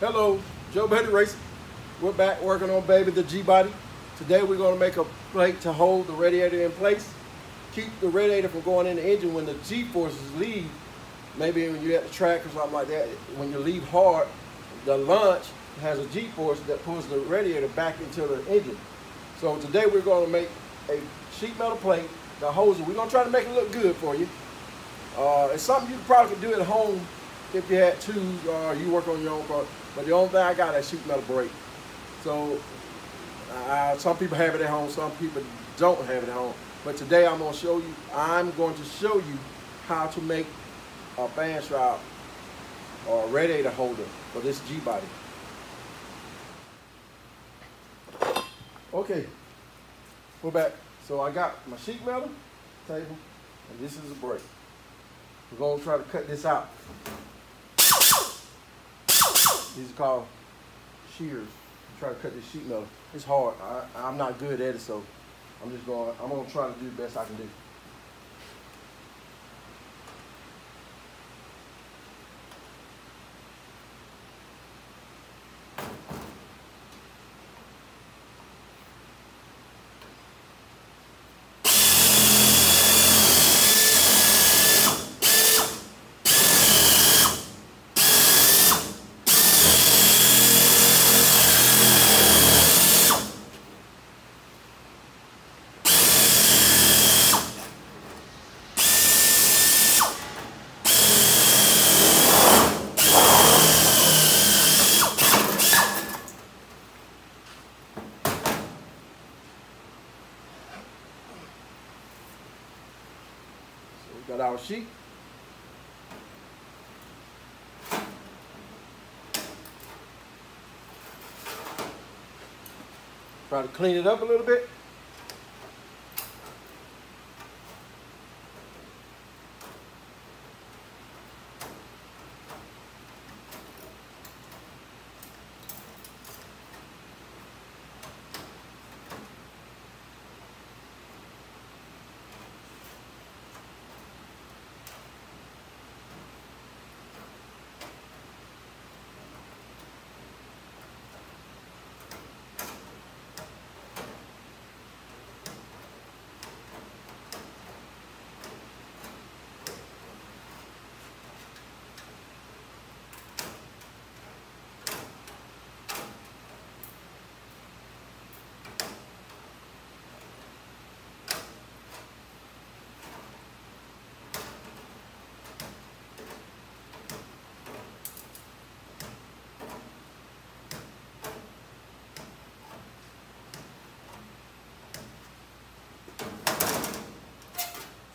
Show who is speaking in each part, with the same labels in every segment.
Speaker 1: Hello, Joe Buddy Racing. We're back working on baby the G-body. Today we're going to make a plate to hold the radiator in place. Keep the radiator from going in the engine when the G-forces leave. Maybe when you're at the track or something like that, when you leave hard, the launch has a G-force that pulls the radiator back into the engine. So today we're going to make a sheet metal plate that holds it. We're going to try to make it look good for you. Uh, it's something you probably could do at home if you had or you work on your own part. But the only thing I got is sheet metal brake. So uh, some people have it at home, some people don't have it at home. But today I'm going to show you, I'm going to show you how to make a fan shroud or a radiator holder for this G-body. Okay, we're back. So I got my sheet metal table, and this is a brake. We're gonna try to cut this out. These are called shears. I Try to cut this sheet metal. It's hard. I, I'm not good at it, so I'm just going. I'm gonna try to do the best I can do. Sheet. Try to clean it up a little bit.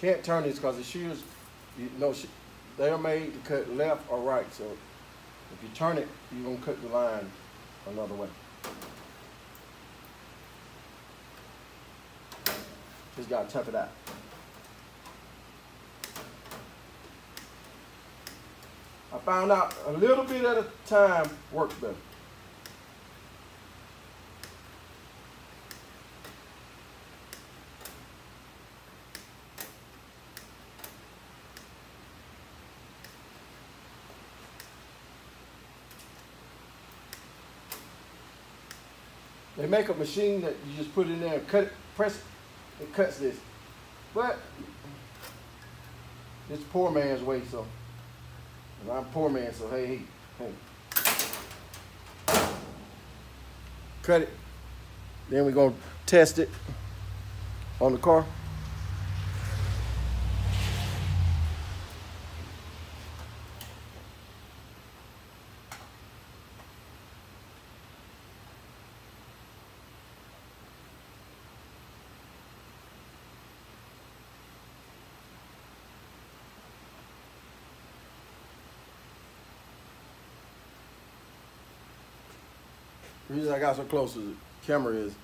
Speaker 1: Can't turn these because the shears, you know, they are made to cut left or right. So if you turn it, you're gonna cut the line another way. Just gotta tough it out. I found out a little bit at a time works better. They make a machine that you just put in there and cut it, press it, it cuts this. But it's poor man's way, so and I'm poor man, so hey, hey, hey. Cut it. Then we're gonna test it on the car. The reason I got so close to the camera is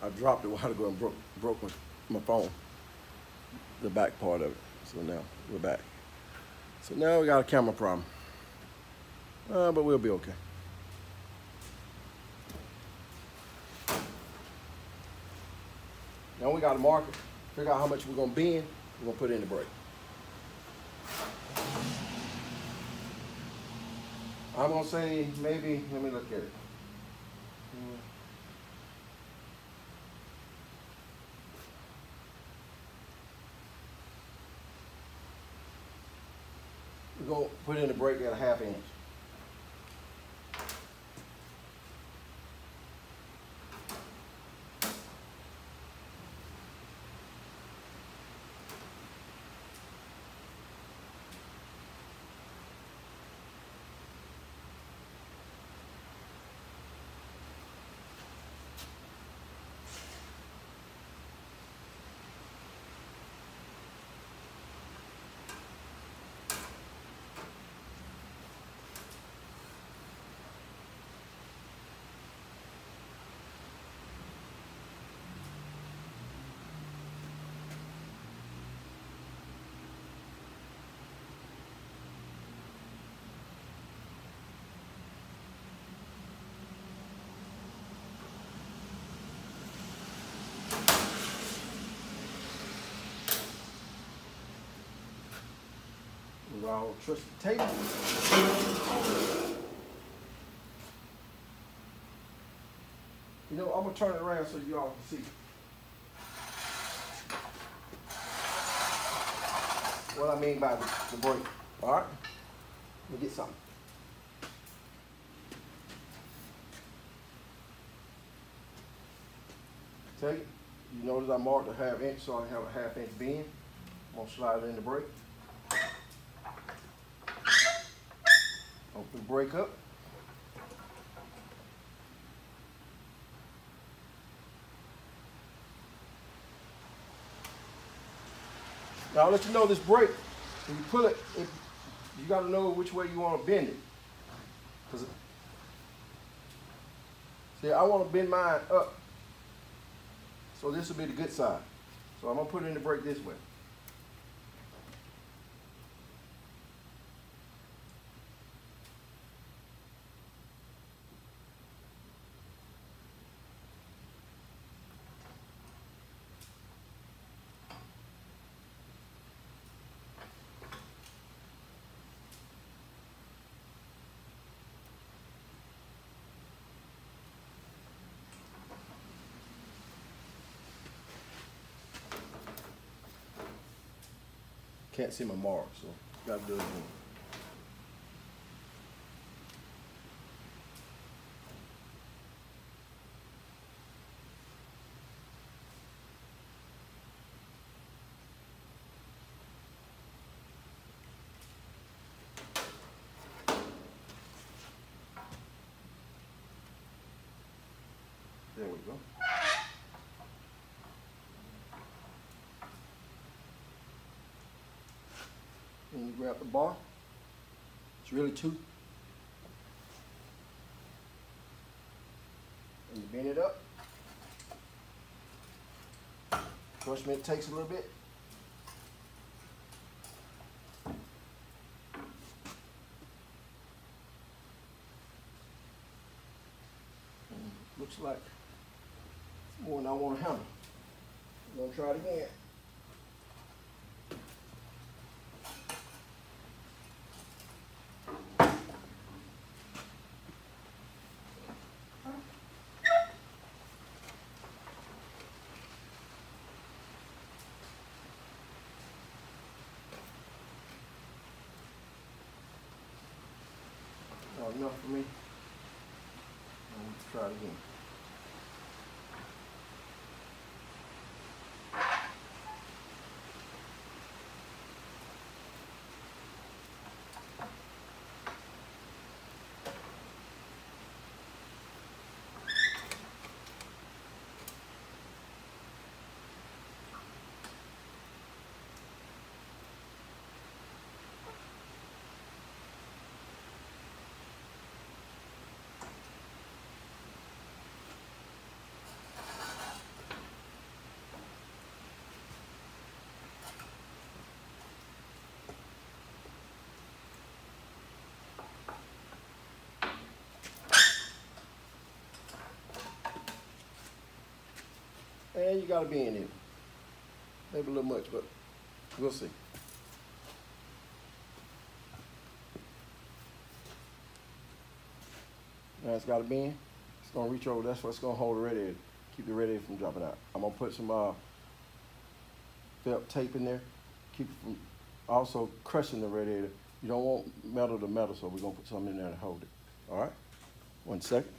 Speaker 1: I dropped it a while ago and broke, broke my, my phone, the back part of it. So now we're back. So now we got a camera problem. Uh, but we'll be okay. Now we got to mark it, figure out how much we're gonna bend, we're gonna put in the brake. I'm gonna say maybe, let me look at it. Gonna put in the brake at a half inch. With our trusted tape. You know, I'm gonna turn it around so y'all can see. What I mean by the, the brake. All right? Let me get something. Take it. You notice I marked a half inch, so I have a half inch bend. I'm gonna slide it in the brake. Brake up. Now I'll let you know this break. when you pull it, it you gotta know which way you wanna bend it. Cause, see, I wanna bend mine up. So this will be the good side. So I'm gonna put it in the brake this way. Can't see my mark, so gotta do it again. There we go. And you grab the bar. It's really two. And you bend it up. Crushment takes a little bit. Looks like it's more than I want to handle. I'm gonna try it again. Not enough for me. Let's try it again. And you gotta be in it. Maybe a little much, but we'll see. Now it's got a bend. It's gonna reach over. That's what's gonna hold the radiator. Keep the radiator from dropping out. I'm gonna put some uh, felt tape in there. Keep it from also crushing the radiator. You don't want metal to metal, so we're gonna put something in there to hold it. All right. One second.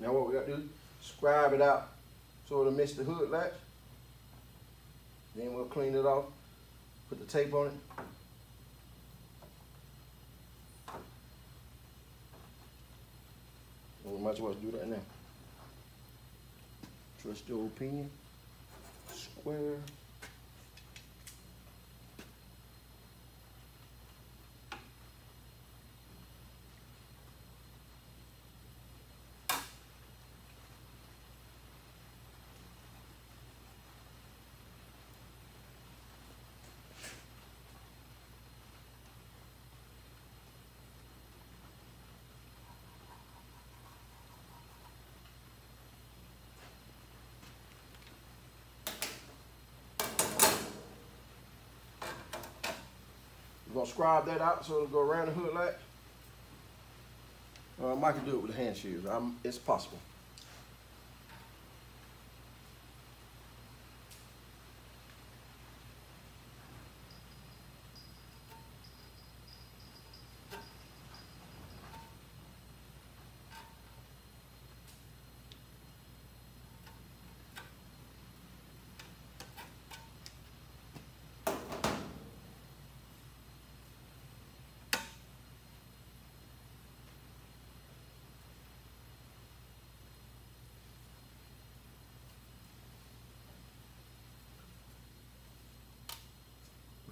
Speaker 1: Now what we got to do, scribe it out so it'll miss the hood latch. Then we'll clean it off, put the tape on it. We might as well do that now. Trust your opinion. Square. Gonna scribe that out so it'll go around the hood latch. Uh, I can do it with the hand shears. I'm, it's possible.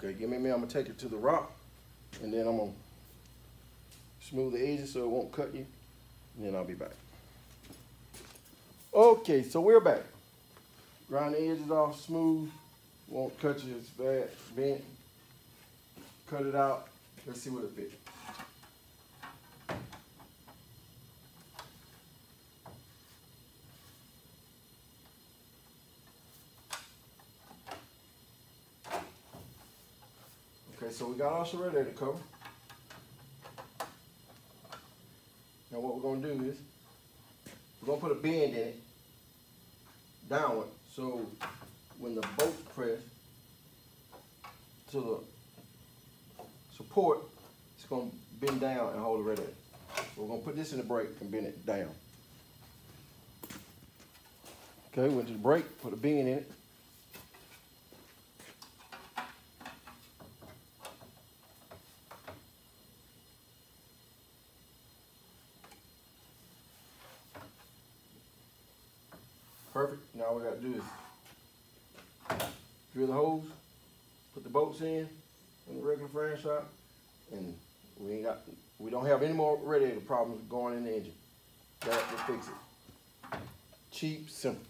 Speaker 1: Okay, give me a minute. I'm gonna take it to the rock, and then I'm gonna smooth the edges so it won't cut you, and then I'll be back. Okay, so we're back. Grind the edges off smooth, won't cut you as bad, bent. Cut it out. Let's see what it fits. Okay, we got our radiator cover. Now what we're gonna do is, we're gonna put a bend in it, downward, so when the bolts press to the support, it's gonna bend down and hold the radiator. So we're gonna put this in the brake and bend it down. Okay, went to the brake, put a bend in it. Perfect. Now all we gotta do is drill the holes, put the bolts in, in the regular frame shop, and we ain't got, we don't have any more radiator problems going in the engine. That will fix it. Cheap, simple.